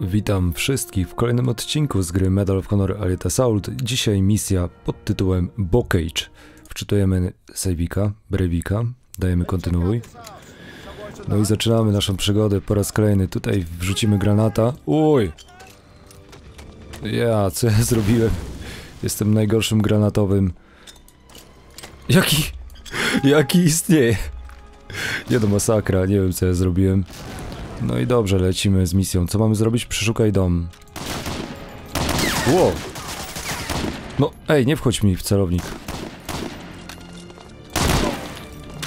Witam wszystkich w kolejnym odcinku z gry Medal of Honor Allied Assault. Dzisiaj misja pod tytułem Bocage. Wczytujemy Sejwika, Brewika, dajemy kontynuuj. No i zaczynamy naszą przygodę po raz kolejny. Tutaj wrzucimy granata. Uj! Ja, co ja zrobiłem? Jestem najgorszym granatowym. Jaki? Jaki istnieje? Nie do masakra, nie wiem co ja zrobiłem. No i dobrze, lecimy z misją. Co mamy zrobić? Przeszukaj dom. Wow. No, ej, nie wchodź mi w celownik.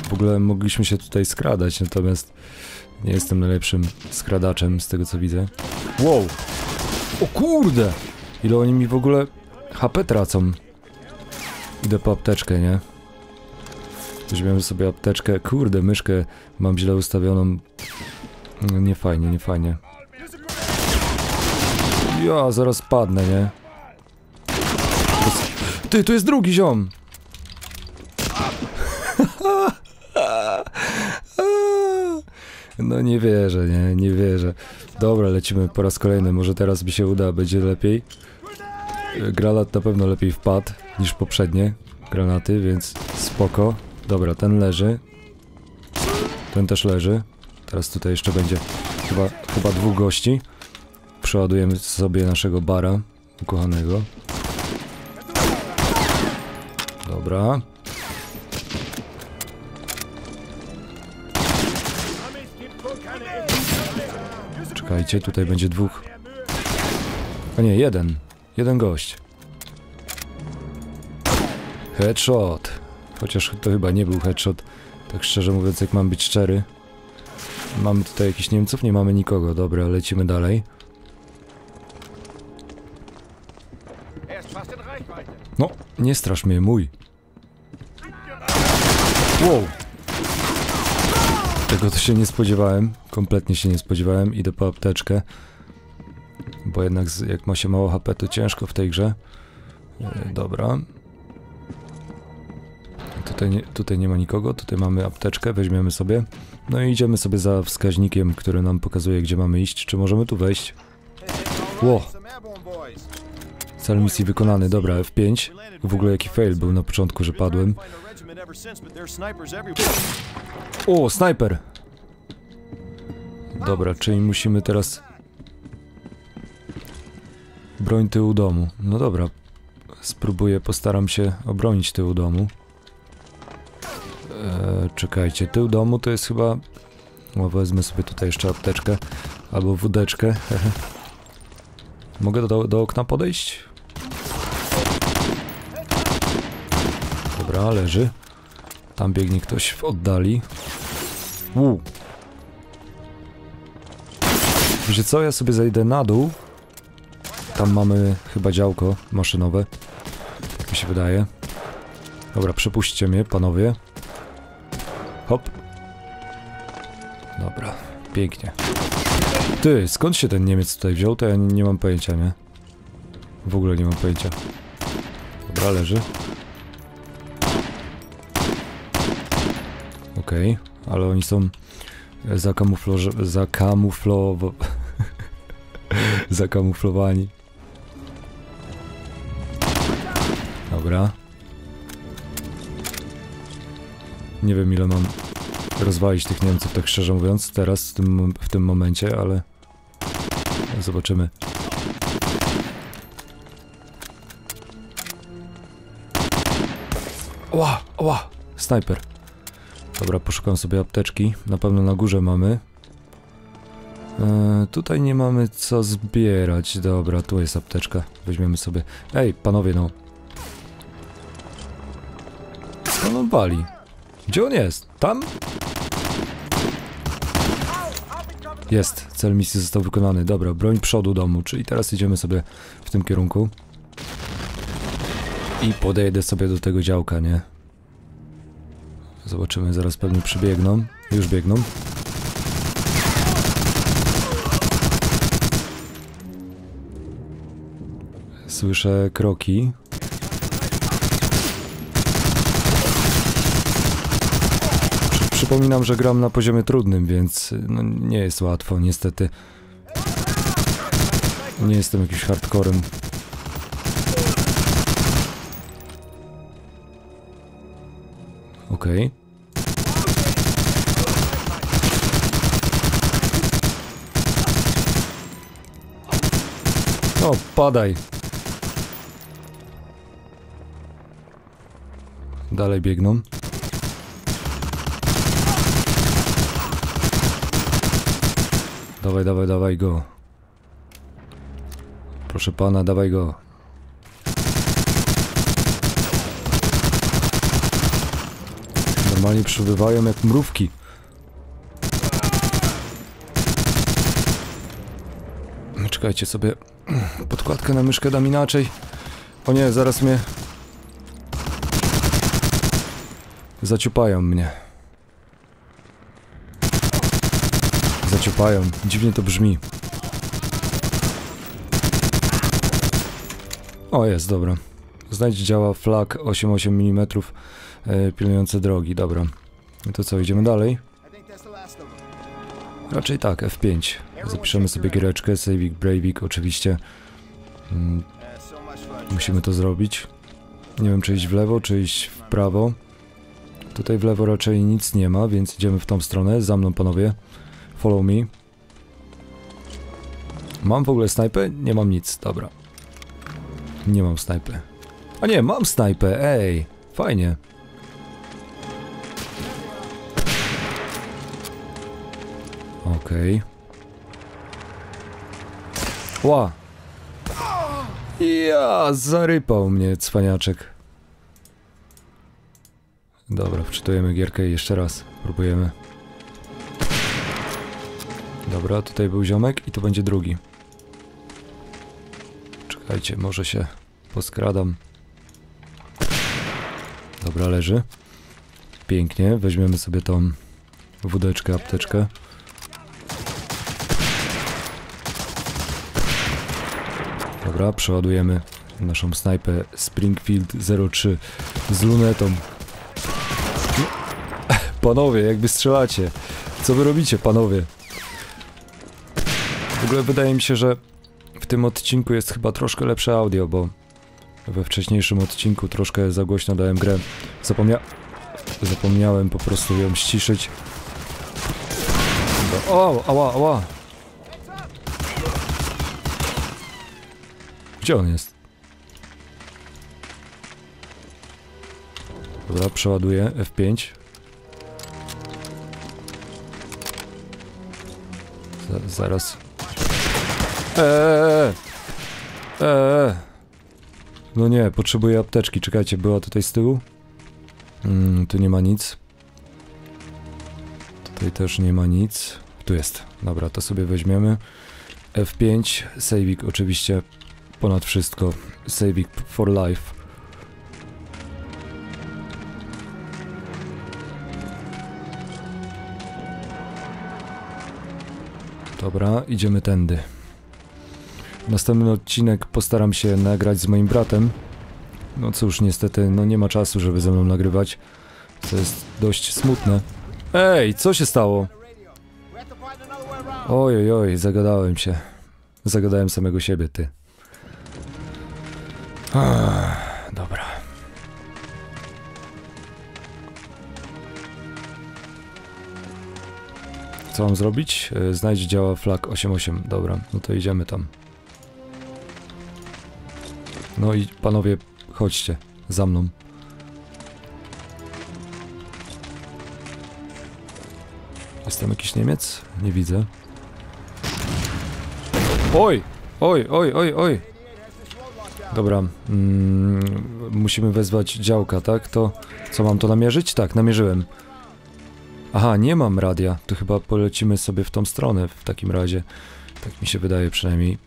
W ogóle mogliśmy się tutaj skradać, natomiast nie jestem najlepszym skradaczem z tego co widzę. Wow! O kurde! Ile oni mi w ogóle HP tracą. Idę po apteczkę, nie? Weźmiemy sobie apteczkę. Kurde, myszkę mam źle ustawioną. No, nie fajnie, nie fajnie. Ja zaraz padnę, nie? Ty, tu jest drugi ziom! No nie wierzę, nie, nie wierzę. Dobra, lecimy po raz kolejny, może teraz mi się uda, będzie lepiej. Granat na pewno lepiej wpadł niż poprzednie granaty, więc spoko. Dobra, ten leży. Ten też leży. Teraz tutaj jeszcze będzie chyba, chyba dwóch gości. Przeładujemy sobie naszego bara ukochanego. Dobra. Czekajcie, tutaj będzie dwóch. A nie, jeden. Jeden gość. Headshot. Chociaż to chyba nie był headshot. Tak szczerze mówiąc, jak mam być szczery. Mamy tutaj jakichś Niemców? Nie mamy nikogo. Dobra, lecimy dalej. No, nie strasz mnie, mój. Wow. Tego to się nie spodziewałem. Kompletnie się nie spodziewałem. Idę po apteczkę. Bo jednak jak ma się mało HP, to ciężko w tej grze. E, dobra. Tutaj nie, tutaj nie ma nikogo. Tutaj mamy apteczkę. Weźmiemy sobie. No i idziemy sobie za wskaźnikiem, który nam pokazuje, gdzie mamy iść. Czy możemy tu wejść? Ło! Cel misji wykonany. Dobra, F5. W ogóle jaki fail był na początku, że padłem. O, snajper! Dobra, czyli musimy teraz... Broń tyłu domu. No dobra. Spróbuję, postaram się obronić tył domu. Eee, czekajcie, tył domu to jest chyba... O, wezmę sobie tutaj jeszcze apteczkę. Albo wódeczkę. Mogę do, do okna podejść? Dobra, leży. Tam biegnie ktoś w oddali. Uuu. Wiecie co, ja sobie zejdę na dół. Tam mamy chyba działko maszynowe. Tak mi się wydaje. Dobra, przepuśćcie mnie, panowie. Hop. Dobra, pięknie. Ty, skąd się ten Niemiec tutaj wziął? To ja nie, mam pojęcia, nie? W ogóle nie mam pojęcia. Dobra, leży. Okej, okay, ale oni są zakamufloż... zakamuflowo... zakamuflowani. Dobra. Nie wiem ile mam rozwalić tych Niemców, tak szczerze mówiąc, teraz w tym, w tym momencie, ale zobaczymy. Ła, ła, snajper. Dobra, poszukam sobie apteczki. Na pewno na górze mamy. Eee, tutaj nie mamy co zbierać. Dobra, tu jest apteczka. Weźmiemy sobie. Ej, panowie, no. Skąd on wali? Gdzie on jest? Tam? Jest, cel misji został wykonany. Dobra, broń przodu domu, czyli teraz idziemy sobie w tym kierunku. I podejdę sobie do tego działka, nie? Zobaczymy, zaraz pewnie przybiegną. Już biegną. Słyszę kroki. Przypominam, że gram na poziomie trudnym, więc no, nie jest łatwo, niestety. Nie jestem jakimś hardcorem. Okej. O, padaj. Dalej biegną. Dawaj, dawaj, dawaj go. Proszę pana, dawaj go. Normalnie przybywają jak mrówki. Czekajcie sobie. Podkładkę na myszkę dam inaczej. O nie, zaraz mnie... Zaciupają mnie. Dziwnie to brzmi. O, jest, dobra. Znajdź działa flag 8,8 mm e, pilnujące drogi, dobra. No to co, idziemy dalej? I. Raczej tak, F5. Zapiszemy sobie giereczkę, Savik, Breivik oczywiście. Mm. Musimy to zrobić. Nie wiem, czy iść w lewo, czy iść w prawo. Tutaj w lewo raczej nic nie ma, więc idziemy w tą stronę. Za mną, panowie. Follow me. Mam w ogóle snajpę? Nie mam nic, dobra. Nie mam snajpy. A nie, mam snajpę, ej! Fajnie. Okej. Ła! Ja, zarypał mnie cwaniaczek. Dobra, wczytujemy gierkę i jeszcze raz próbujemy. Dobra, tutaj był ziomek i to będzie drugi. Czekajcie, może się poskradam. Dobra, leży. Pięknie, weźmiemy sobie tą wódeczkę, apteczkę. Dobra, przeładujemy naszą snajpę Springfield 03 z lunetą. Panowie, jakby strzelacie. Co wy robicie, panowie? W ogóle wydaje mi się, że w tym odcinku jest chyba troszkę lepsze audio, bo we wcześniejszym odcinku troszkę za głośno dałem grę. Zapomnia... Zapomniałem po prostu ją ściszyć. O, ała, ała. Gdzie on jest? Dobra, przeładuję F5. Za, zaraz. Eee! Eee! No nie, potrzebuję apteczki. Czekajcie, była tutaj z tyłu? Mm, tu nie ma nic. Tutaj też nie ma nic. Tu jest. Dobra, to sobie weźmiemy. F5, Savik oczywiście ponad wszystko. Saving for life. Dobra, idziemy tędy. Następny odcinek postaram się nagrać z moim bratem. No cóż, niestety, no nie ma czasu, żeby ze mną nagrywać. Co jest dość smutne. Ej, co się stało? The radio. We have to find another way around. Oj, oj, oj, zagadałem się. Zagadałem samego siebie, ty. Ah, dobra. Co mam zrobić? E, Znajdź działa flag 88. Dobra, no to idziemy tam. No i panowie, chodźcie za mną. Jest tam jakiś Niemiec? Nie widzę. Oj! Oj, oj, oj, oj! Dobra, mm, musimy wezwać działka, tak? To co mam to namierzyć? Tak, namierzyłem. Aha, nie mam radia. To chyba polecimy sobie w tą stronę w takim razie. Tak mi się wydaje przynajmniej.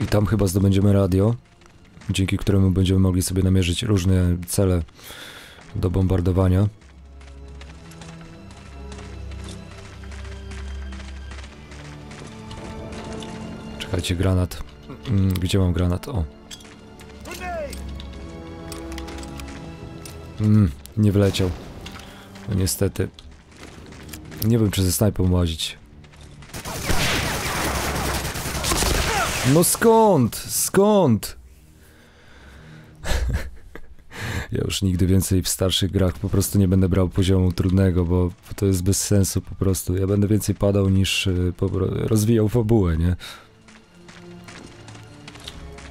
I tam chyba zdobędziemy radio, dzięki któremu będziemy mogli sobie namierzyć różne cele do bombardowania. Czekajcie, granat. Mm, Gdzie mam granat? O. Mm, nie wleciał. No niestety. Nie wiem, czy ze snajpą łazić. No skąd? Skąd? ja już nigdy więcej w starszych grach po prostu nie będę brał poziomu trudnego, bo to jest bez sensu po prostu. Ja będę więcej padał niż y, rozwijał fabułę, nie?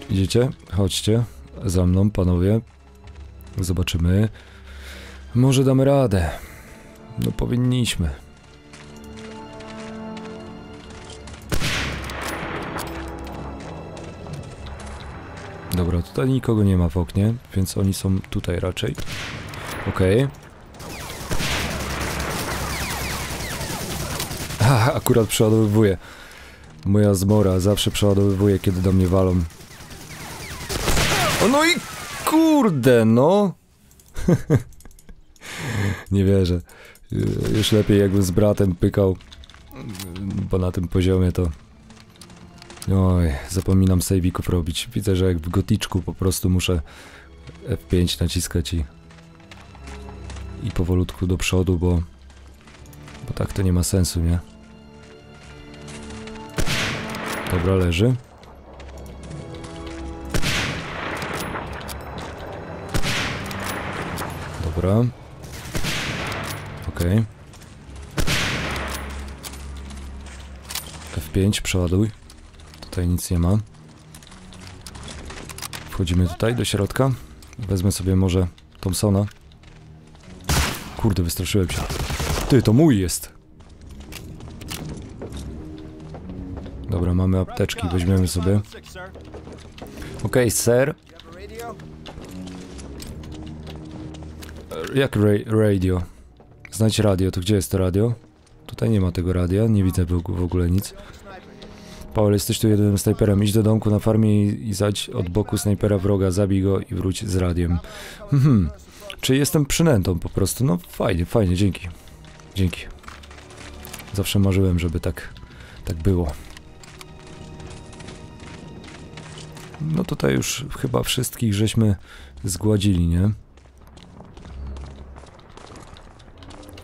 Idziecie? Chodźcie za mną, panowie. Zobaczymy. Może damy radę. No powinniśmy. Dobra, tutaj nikogo nie ma w oknie, więc oni są tutaj raczej. Okej. Haha, akurat przeładowywuje. Moja zmora zawsze przeładowywuje, kiedy do mnie walą. O no i kurde, no! Nie wierzę. Już lepiej jakbym z bratem pykał, bo na tym poziomie to... Oj, zapominam save'ików robić. Widzę, że jak w goticzku po prostu muszę F5 naciskać i... I powolutku do przodu, bo... Bo tak to nie ma sensu, nie? Dobra, leży. Dobra. Okej. F5, przeładuj. Tutaj nic nie ma. Wchodzimy tutaj do środka. Wezmę sobie może Thompsona. Kurde, wystraszyłem się. Ty, to mój jest. Dobra, mamy apteczki, weźmiemy sobie. Sir. Okej, a radio? Jak ra radio? Znajdź radio, to gdzie jest to radio? Tutaj nie ma tego radia, nie widzę w ogóle nic. Paul, jesteś tu jedynym snajperem. Idź do domku na farmie i, i zajdź od boku snajpera wroga, zabij go i wróć z radiem. Mhm. Czy jestem przynętą po prostu? No fajnie, fajnie, dzięki. Dzięki. Zawsze marzyłem, żeby tak, tak było. No tutaj już chyba wszystkich żeśmy zgładzili, nie?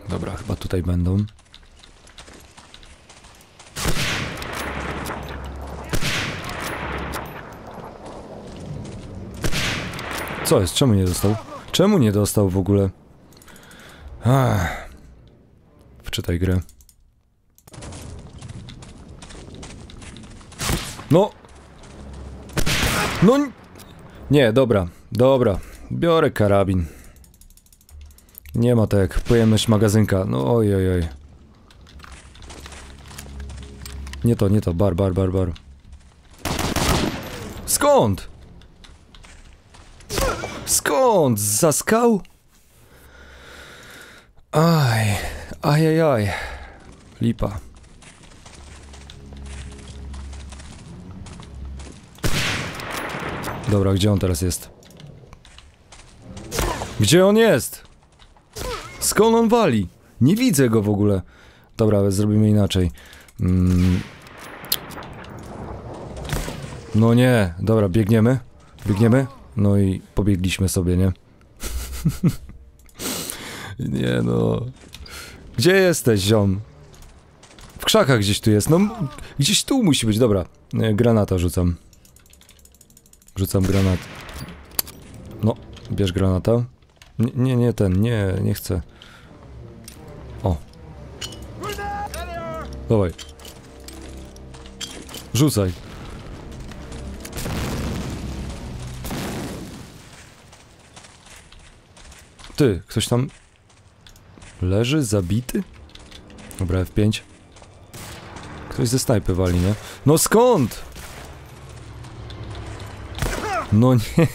Dobra, chyba tutaj będą. Co jest? Czemu nie dostał? Czemu nie dostał w ogóle? Ach. Wczytaj grę. No! No! Nie, dobra, dobra. Biorę karabin. Nie ma tak, pojemność magazynka. No oj, oj, oj. Nie to, nie to, bar, bar, bar, bar. Skąd? Skąd? Za skał? Aj, aj, aj. Lipa. Dobra, gdzie on teraz jest? Gdzie on jest? Skąd on wali? Nie widzę go w ogóle. Dobra, zrobimy inaczej. Mm. No nie, dobra, biegniemy. Biegniemy. No i pobiegliśmy sobie, nie? nie no. Gdzie jesteś, ziom? W krzakach gdzieś tu jest. No, gdzieś tu musi być. Dobra, e, granata rzucam. Rzucam granat. No, bierz granata. Nie, nie, nie ten, nie, nie chcę. O. Dawaj. Rzucaj. Ty, ktoś tam leży, zabity? Dobra, F5. Ktoś ze snajpy wali, nie? No skąd? No nie.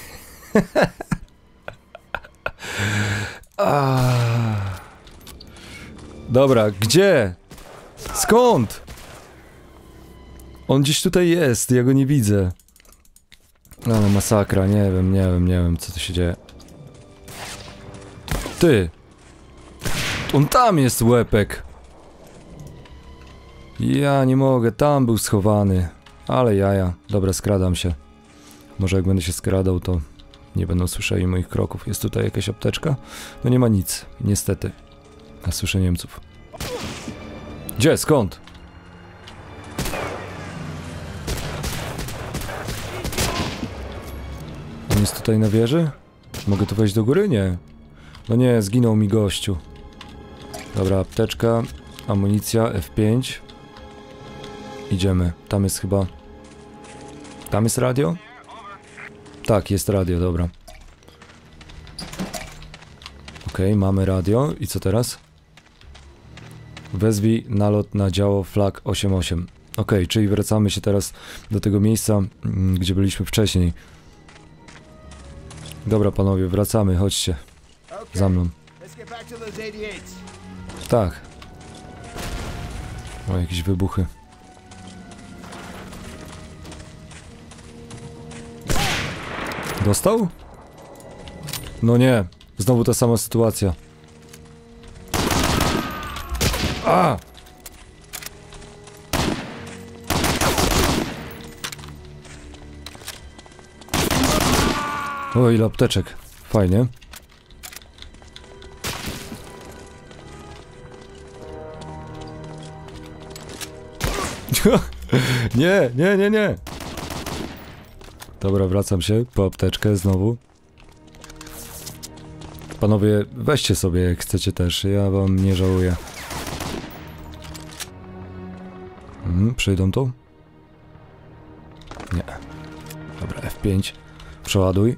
Dobra, gdzie? Skąd? On gdzieś tutaj jest, ja go nie widzę. No, no masakra, nie wiem, nie wiem, nie wiem, co tu się dzieje. Ty! On tam jest łepek! Ja nie mogę, tam był schowany. Ale jaja. Dobra, skradam się. Może jak będę się skradał, to nie będą słyszeli moich kroków. Jest tutaj jakaś apteczka? No nie ma nic, niestety. A słyszę Niemców. Gdzie? Skąd? jest tutaj na wieży? Mogę tu wejść do góry? Nie. No nie, zginął mi gościu. Dobra, apteczka, amunicja, F5. Idziemy. Tam jest chyba... Tam jest radio? Tak, jest radio, dobra. Okej, mamy radio. I co teraz? Wezwij nalot na działo flag 88. Okej, czyli wracamy się teraz do tego miejsca, mm, gdzie byliśmy wcześniej. Dobra panowie, wracamy, chodźcie Okay. Za mną. Let's get back to those 88s. Tak. O, jakieś wybuchy. Dostał? No nie, znowu ta sama sytuacja. A! O, ile apteczek. Fajnie. Nie, nie, nie, nie. Dobra, wracam się po apteczkę znowu. Panowie, weźcie sobie jak chcecie też, ja wam nie żałuję. Mhm, przejdą tu? Nie. Dobra, F5. Przeładuj.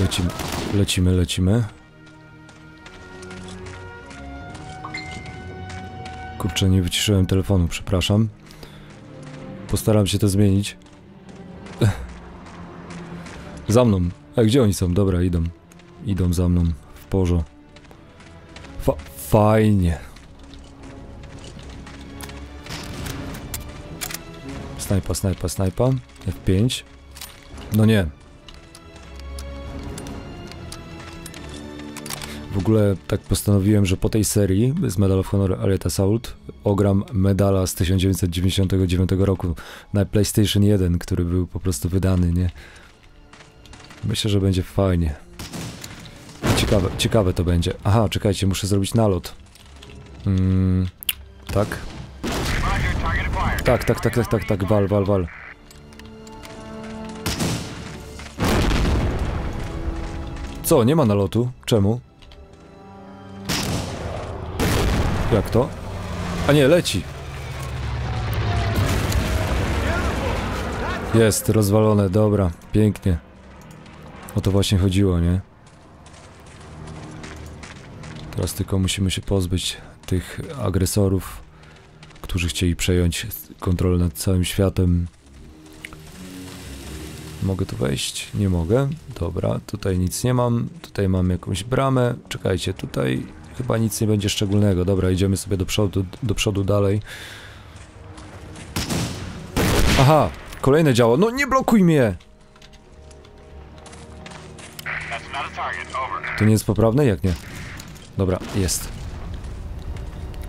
Lecimy, lecimy, lecimy. Kurczę, nie wyciszyłem telefonu, przepraszam. Postaram się to zmienić. Za mną. A gdzie oni są? Dobra, idą. Idą za mną. W porze. Fa fajnie. Snajpa, snajpa, snajpa. F5. No nie. W ogóle tak postanowiłem, że po tej serii z Medal of Honor Elite Assault ogram medala z 1999 roku na PlayStation 1, który był po prostu wydany, nie? Myślę, że będzie fajnie. Ciekawe, ciekawe to będzie. Aha, czekajcie, muszę zrobić nalot. Mm, tak? Tak, tak, tak, tak, tak, tak, wal, wal, wal. Co, nie ma nalotu? Czemu? Jak to? A nie, leci. Jest, rozwalone, dobra, pięknie. O to właśnie chodziło, nie? Teraz tylko musimy się pozbyć tych agresorów, którzy chcieli przejąć kontrolę nad całym światem. Mogę tu wejść? Nie mogę. Dobra, tutaj nic nie mam. Tutaj mam jakąś bramę. Czekajcie, tutaj chyba nic nie będzie szczególnego. Dobra, idziemy sobie do przodu, do przodu dalej. Aha, kolejne działo. No nie blokuj mnie! To nie jest poprawne? Jak nie? Dobra, jest.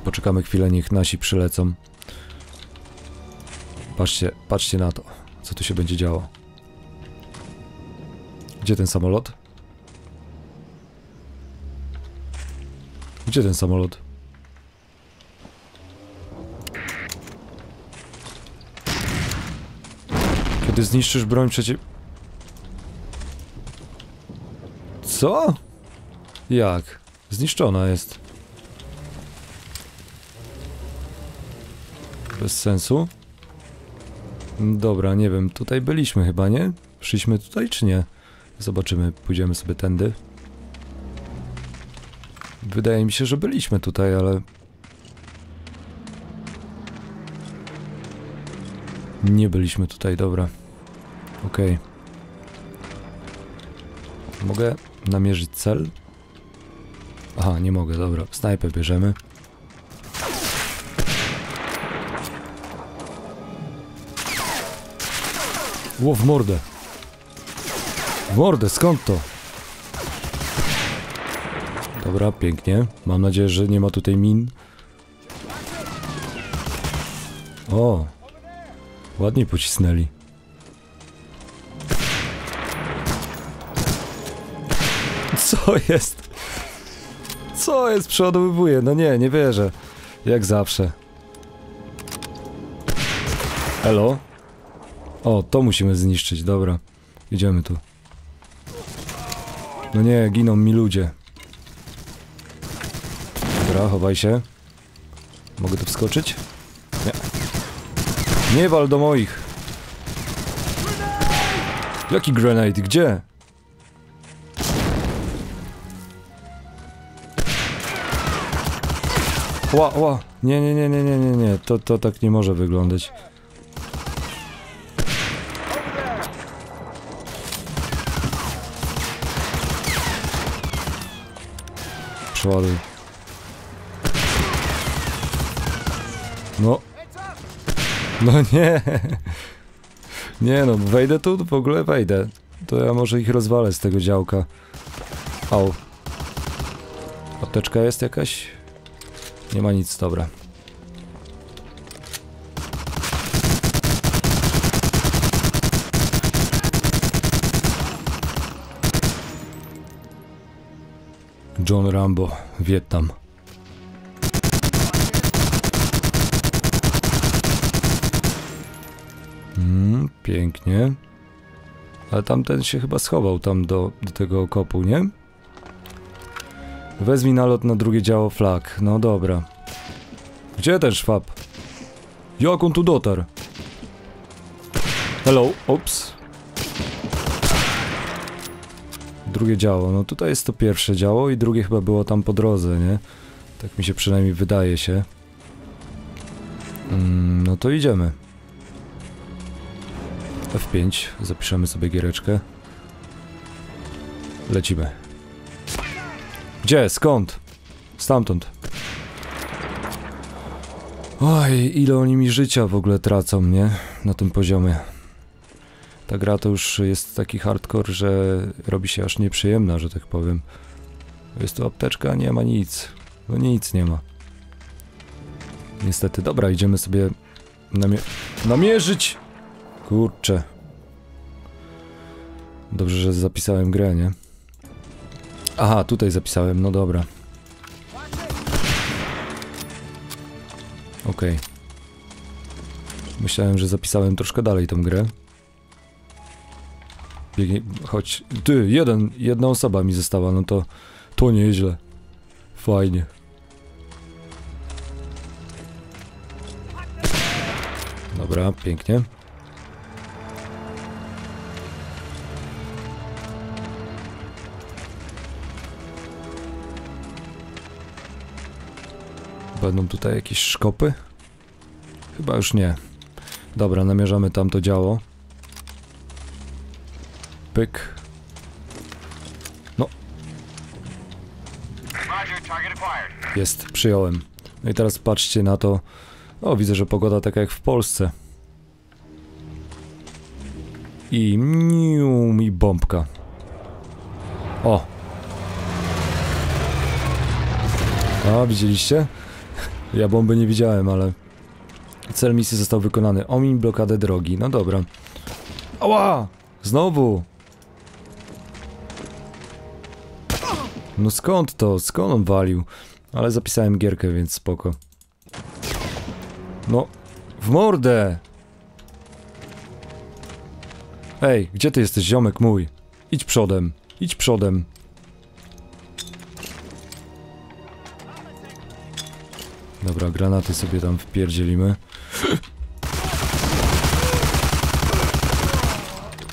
Poczekamy chwilę, niech nasi przylecą. Patrzcie, patrzcie na to, co tu się będzie działo. Gdzie ten samolot? Gdzie ten samolot? Kiedy zniszczysz broń przeciw... Co? Jak? Zniszczona jest. Bez sensu. Dobra, nie wiem, tutaj byliśmy chyba, nie? Szliśmy tutaj czy nie? Zobaczymy, pójdziemy sobie tędy. Wydaje mi się, że byliśmy tutaj, ale... Nie byliśmy tutaj, dobra. Okej. Mogę namierzyć cel? Aha, nie mogę, dobra. Snajpę bierzemy. Ło, mordę. Mordę, skąd to? Dobra, pięknie. Mam nadzieję, że nie ma tutaj min. O! Ładnie pocisnęli. Co jest? Co jest? Przeładowywuje. No nie, nie wierzę. Jak zawsze. Elo? O, to musimy zniszczyć, dobra. Idziemy tu. No nie, giną mi ludzie. Dobra, chowaj się. Mogę tu wskoczyć? Nie. Nie wal do moich. Jaki grenade? Gdzie? Ła, ła. Nie, nie, nie, nie, nie, nie, nie. To, to tak nie może wyglądać. Przeładuj. No. No nie. Nie no, wejdę tu? W ogóle wejdę. To ja może ich rozwalę z tego działka. Au. Apteczka jest jakaś? Nie ma nic, dobra. John Rambo, Wietnam. Pięknie. Ale tamten się chyba schował tam do, do tego okopu, nie? Wezwij nalot na drugie działo flag. No dobra. Gdzie ten szwab? Jak on tu dotarł? Hello, ups. Drugie działo. No tutaj jest to pierwsze działo i drugie chyba było tam po drodze, nie? Tak mi się przynajmniej wydaje się. Mm, no to idziemy. F5. Zapiszemy sobie giereczkę. Lecimy. Gdzie? Skąd? Stamtąd. Oj, ile oni mi życia w ogóle tracą, nie? Na tym poziomie. Ta gra to już jest taki hardcore, że robi się aż nieprzyjemna, że tak powiem. Jest tu apteczka, nie ma nic. No nic nie ma. Niestety, dobra, idziemy sobie namie namierzyć. Kurczę. Dobrze, że zapisałem grę, nie? Aha, tutaj zapisałem, no dobra. Okej. Myślałem, że zapisałem troszkę dalej tą grę. Biegnie, chodź. Ty, jeden, jedna osoba mi została, no to to nieźle. Fajnie. Dobra, pięknie. Będą tutaj jakieś szkopy? Chyba już nie. Dobra, namierzamy tamto działo. Pyk. No, jest, przyjąłem. No i teraz patrzcie na to. O, widzę, że pogoda taka jak w Polsce. I mium, i bombka. O! A, widzieliście? Ja bomby nie widziałem, ale... Cel misji został wykonany. Omin blokadę drogi. No dobra. Ała! Znowu! No skąd to? Skąd on walił? Ale zapisałem gierkę, więc spoko. No, w mordę! Ej, gdzie ty jesteś, ziomek mój? Idź przodem, idź przodem. Dobra, granaty sobie tam wpierdzielimy.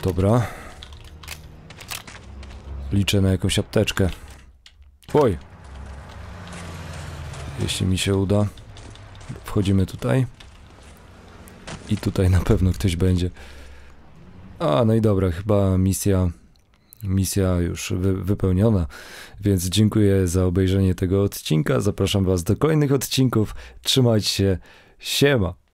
Dobra. Liczę na jakąś apteczkę. Oj. Jeśli mi się uda. Wchodzimy tutaj. I tutaj na pewno ktoś będzie. A, no i dobra, chyba misja misja już wy, wypełniona. Więc dziękuję za obejrzenie tego odcinka. Zapraszam Was do kolejnych odcinków. Trzymajcie się. Siema.